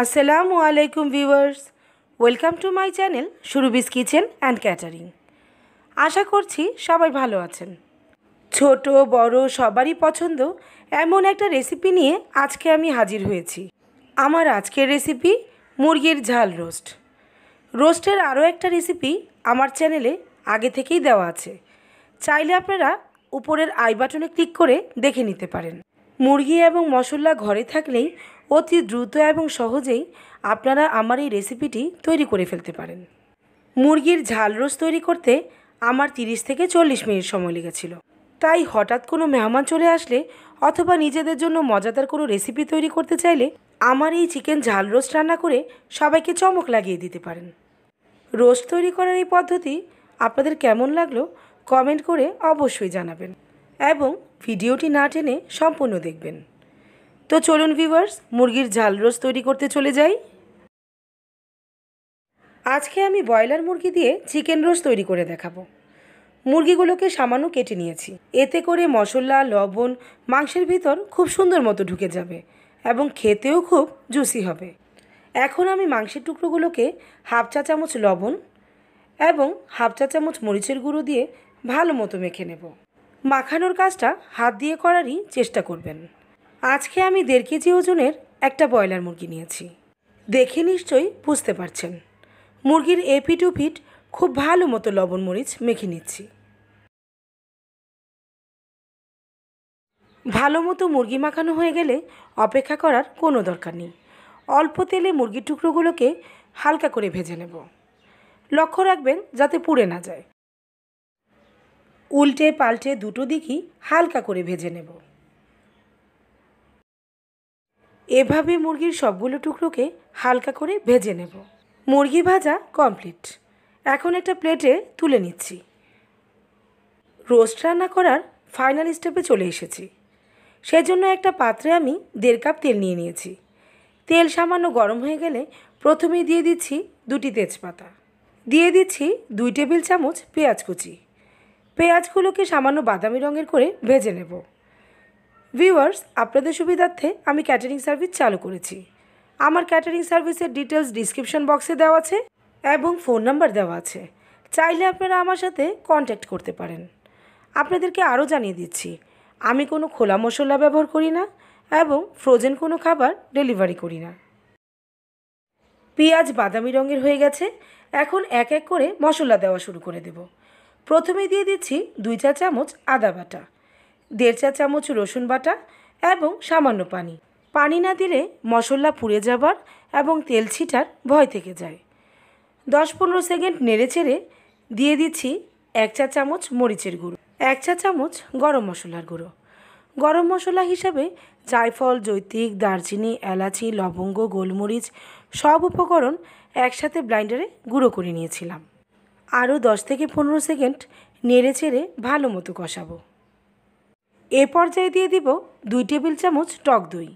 আসসালামু আলাইকুম viewers, welcome to my channel সুরুবিস kitchen and catering. আশা করছি সবাই ভালো আছেন। ছোট, বড়, সবারই পছন্দ এমন একটা রেসিপি নিয়ে আজকে আমি হাজির হয়েছি। আমার আজকের রেসিপি মুরগির ঝাল রোস্ট। রোস্টের আরও একটা রেসিপি আমার চ্যানেলে আগে থেকেই দেওয়া আছে। চাইলে আপনারা উপরের আই বাটনে ক্লিক করে দেখে নিতে পারেন। মুরগি এবং মশলা ঘরে থাকলেই অতি দ্রুত এবং সহজেই আপনারা আমার এই রেসিপিটি তৈরি করে ফেলতে পারেন। মুরগির ঝাল রোস্ট তৈরি করতে আমার তিরিশ থেকে চল্লিশ মিনিট সময় লেগেছিল। তাই হঠাৎ কোনো মেহমান চলে আসলে অথবা নিজেদের জন্য মজাদার কোনো রেসিপি তৈরি করতে চাইলে আমার এই চিকেন ঝাল রোস্ট রান্না করে সবাইকে চমক লাগিয়ে দিতে পারেন। রোস্ট তৈরি করার এই পদ্ধতি আপনাদের কেমন লাগল কমেন্ট করে অবশ্যই জানাবেন। এবং ভিডিওটি না টেনে সম্পূর্ণ দেখবেন। তো চলুন ভিউয়ার্স মুরগির ঝাল রোজ তৈরি করতে চলে যাই। আজকে আমি ব্রয়লার মুরগি দিয়ে চিকেন রোজ তৈরি করে দেখাবো। মুরগিগুলোকে সামান্য কেটে নিয়েছি। এতে করে মশলা, লবণ, মাংসের ভিতর খুব সুন্দর মতো ঢুকে যাবে এবং খেতেও খুব জুসি হবে। এখন আমি মাংসের টুকরোগুলোকে হাফ চা চামচ লবণ এবং হাফ চা চামচ মরিচের গুঁড়ো দিয়ে ভালো মতো মেখে নেব। মাখানোর কাজটা হাত দিয়ে করারই চেষ্টা করবেন। আজকে আমি দেড় কেজি ওজনের একটা ব্রয়লার মুরগি নিয়েছি। দেখে নিশ্চয়ই বুঝতে পারছেন। মুরগির এপিট উপিট খুব ভালো মতো লবণ মরিচ মেখে নিচ্ছি। ভালো মতো মুরগি মাখানো হয়ে গেলে অপেক্ষা করার কোনো দরকার নেই। অল্প তেলে মুরগির টুকরোগুলোকে হালকা করে ভেজে নেব। লক্ষ্য রাখবেন যাতে পুড়ে না যায়। উল্টে পাল্টে দুটো দিকই হালকা করে ভেজে নেব। এভাবে মুরগির সবগুলো টুকরোকে হালকা করে ভেজে নেব। মুরগি ভাজা কমপ্লিট। এখন একটা প্লেটে তুলে নিচ্ছি। রোস্ট রান্না করার ফাইনাল স্টেপে চলে এসেছি। সেজন্য একটা পাত্রে আমি দেড় কাপ তেল নিয়ে নিয়েছি। তেল সামান্য গরম হয়ে গেলে প্রথমেই দিয়ে দিচ্ছি দুটি তেজপাতা। দিয়ে দিচ্ছি দুই টেবিল চামচ পেঁয়াজ কুচি। পেঁয়াজগুলোকে সামান্য বাদামি রঙের করে ভেজে নেব। ভিউয়ার্স আপনাদের সুবিধার্থে আমি ক্যাটারিং সার্ভিস চালু করেছি। আমার ক্যাটারিং সার্ভিসের ডিটেলস ডিসক্রিপশন বক্সে দেওয়া আছে এবং ফোন নাম্বার দেওয়া আছে। চাইলে আপনারা আমার সাথে কন্ট্যাক্ট করতে পারেন। আপনাদেরকে আরও জানিয়ে দিচ্ছি, আমি কোনো খোলা মশলা ব্যবহার করি না এবং ফ্রোজেন কোনো খাবার ডেলিভারি করি না। পেঁয়াজ বাদামি রঙের হয়ে গেছে, এখন এক এক করে মশলা দেওয়া শুরু করে দেব। প্রথমে দিয়ে দিচ্ছি দুই চা চামচ আদা বাটা, দেড় চা চামচ রসুন বাটা এবং সামান্য পানি। পানি না দিলে মশলা পুড়ে যাবার এবং তেল ছিটার ভয় থেকে যায়। দশ পনেরো সেকেন্ড নেড়ে চেড়ে দিয়ে দিচ্ছি এক চা চামচ মরিচের গুঁড়ো, এক চা চামচ গরম মশলার গুঁড়ো। গরম মশলা হিসাবে জায়ফল, জৈতিক, দারচিনি, এলাচি, লবঙ্গ, গোলমরিচ সব উপকরণ একসাথে ব্লাইন্ডারে গুঁড়ো করে নিয়েছিলাম। আরও দশ থেকে পনেরো সেকেন্ড নেড়ে চেড়ে ভালো মতো কষাবো। এ পর্যায়ে দিয়ে দিব দুই টেবিল চামচ টক দই।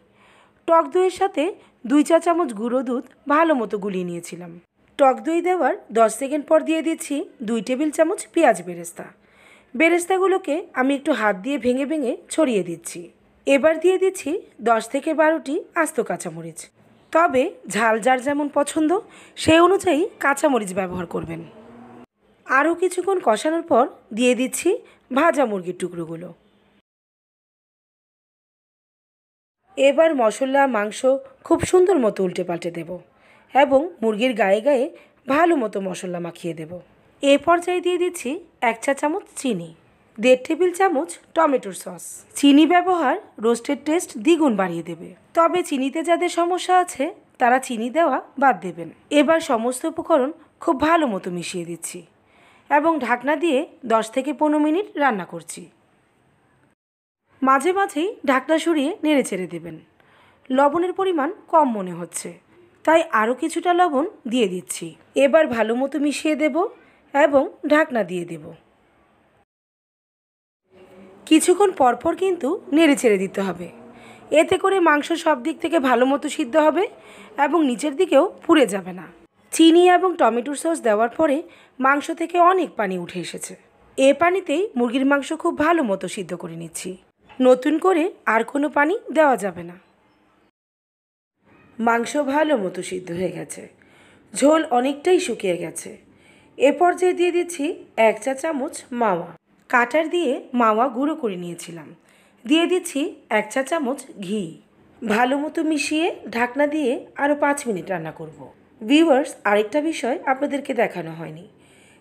টক দইয়ের সাথে দুই চা চামচ গুঁড়ো দুধ ভালো মতো গুলিয়ে নিয়েছিলাম। টক দই দেওয়ার দশ সেকেন্ড পর দিয়ে দিচ্ছি দুই টেবিল চামচ পেঁয়াজ বেরেস্তা। বেরেস্তাগুলোকে আমি একটু হাত দিয়ে ভেঙে ভেঙে ছড়িয়ে দিচ্ছি। এবার দিয়ে দিচ্ছি দশ থেকে বারোটি আস্ত কাঁচামরিচ। তবে ঝাল যার যেমন পছন্দ, সেই অনুযায়ী কাঁচামরিচ ব্যবহার করবেন। আরও কিছুক্ষণ কষানোর পর দিয়ে দিচ্ছি ভাজা মুরগির টুকরোগুলো। এবার মশলা, মাংস খুব সুন্দর মতো উল্টে পাল্টে দেব এবং মুরগির গায়ে গায়ে ভালো মতো মশলা মাখিয়ে দেব। এ পর্যায়ে দিয়ে দিচ্ছি এক চা চামচ চিনি, দেড় টেবিল চামচ টমেটোর সস। চিনি ব্যবহার রোস্টের টেস্ট দ্বিগুণ বাড়িয়ে দেবে। তবে চিনিতে যাদের সমস্যা আছে, তারা চিনি দেওয়া বাদ দেবেন। এবার সমস্ত উপকরণ খুব ভালো মতো মিশিয়ে দিচ্ছি। এবং ঢাকনা দিয়ে দশ থেকে পনেরো মিনিট রান্না করছি। মাঝে মাঝেই ঢাকনা সরিয়ে নেড়ে চেড়ে দেবেন। লবণের পরিমাণ কম মনে হচ্ছে। তাই আরও কিছুটা লবণ দিয়ে দিচ্ছি। এবার ভালো মতো মিশিয়ে দেব এবং ঢাকনা দিয়ে দেব। কিছুক্ষণ পরপর কিন্তু নেড়ে ছেড়ে দিতে হবে। এতে করে মাংস সব দিক থেকে ভালো মতো সিদ্ধ হবে এবং নিচের দিকেও পুড়ে যাবে না। চিনি এবং টমেটোর সস দেওয়ার পরে মাংস থেকে অনেক পানি উঠে এসেছে। এ পানিতেই মুরগির মাংস খুব ভালো মতো সিদ্ধ করে নিচ্ছি। নতুন করে আর কোনো পানি দেওয়া যাবে না। মাংস ভালো মতো সিদ্ধ হয়ে গেছে। ঝোল অনেকটাই শুকিয়ে গেছে। এ পর্যায়ে দিয়ে দিচ্ছি এক চা চামচ মাওয়া। কাটার দিয়ে মাওয়া গুঁড়ো করে নিয়েছিলাম। দিয়ে দিচ্ছি এক চা চামচ ঘি। ভালো মতো মিশিয়ে ঢাকনা দিয়ে আরও পাঁচ মিনিট রান্না করব। ভিউয়ার্স, আরেকটা বিষয় আপনাদেরকে দেখানো হয়নি।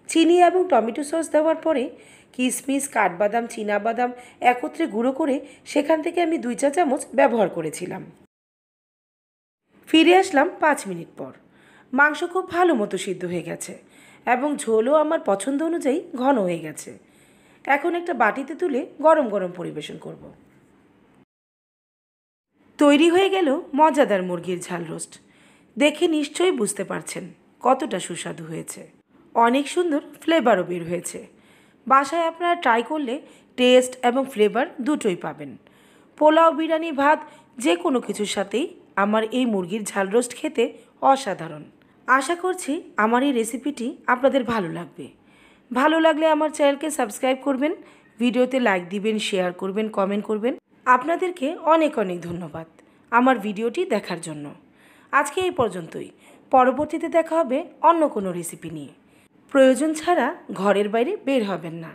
চিনি এবং টমেটো সস দেওয়ার পরে কিশমিশ কাঠবাদাম বাদাম একত্রে গুঁড়ো করে সেখান থেকে আমি দুই চা চামচ ব্যবহার করেছিলাম। ফিরে আসলাম পাঁচ মিনিট পর। মাংস খুব ভালো মতো সিদ্ধ হয়ে গেছে এবং ঝোলও আমার পছন্দ অনুযায়ী ঘন হয়ে গেছে। এখন একটা বাটিতে তুলে গরম গরম পরিবেশন করব। তৈরি হয়ে গেল মজাদার মুরগির ঝাল রোস্ট। দেখে নিশ্চয়ই বুঝতে পারছেন কতটা সুস্বাদু হয়েছে। অনেক সুন্দর ফ্লেভারও বের হয়েছে। বাসায় আপনারা ট্রাই করলে টেস্ট এবং ফ্লেভার দুটোই পাবেন। পোলাও, বিরিয়ানি, ভাত যে কোনো কিছুর সাথেই আমার এই মুরগির ঝাল রোস্ট খেতে অসাধারণ। আশা করছি আমার এই রেসিপিটি আপনাদের ভালো লাগবে। ভালো লাগলে আমার চ্যানেলকে সাবস্ক্রাইব করবেন, ভিডিওতে লাইক দিবেন শেয়ার করবেন কমেন্ট করবেন। আপনাদেরকে অনেক অনেক ধন্যবাদ আমার ভিডিওটি দেখার জন্য। আজকে এই পর্যন্তই। পরবর্তীতে দেখা হবে অন্য কোনো রেসিপি নিয়ে। প্রয়োজন ছাড়া ঘরের বাইরে বের হবেন না।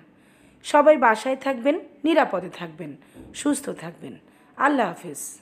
সবাই বাসায় থাকবেন, নিরাপদে থাকবেন, সুস্থ থাকবেন। আল্লাহ হাফেজ।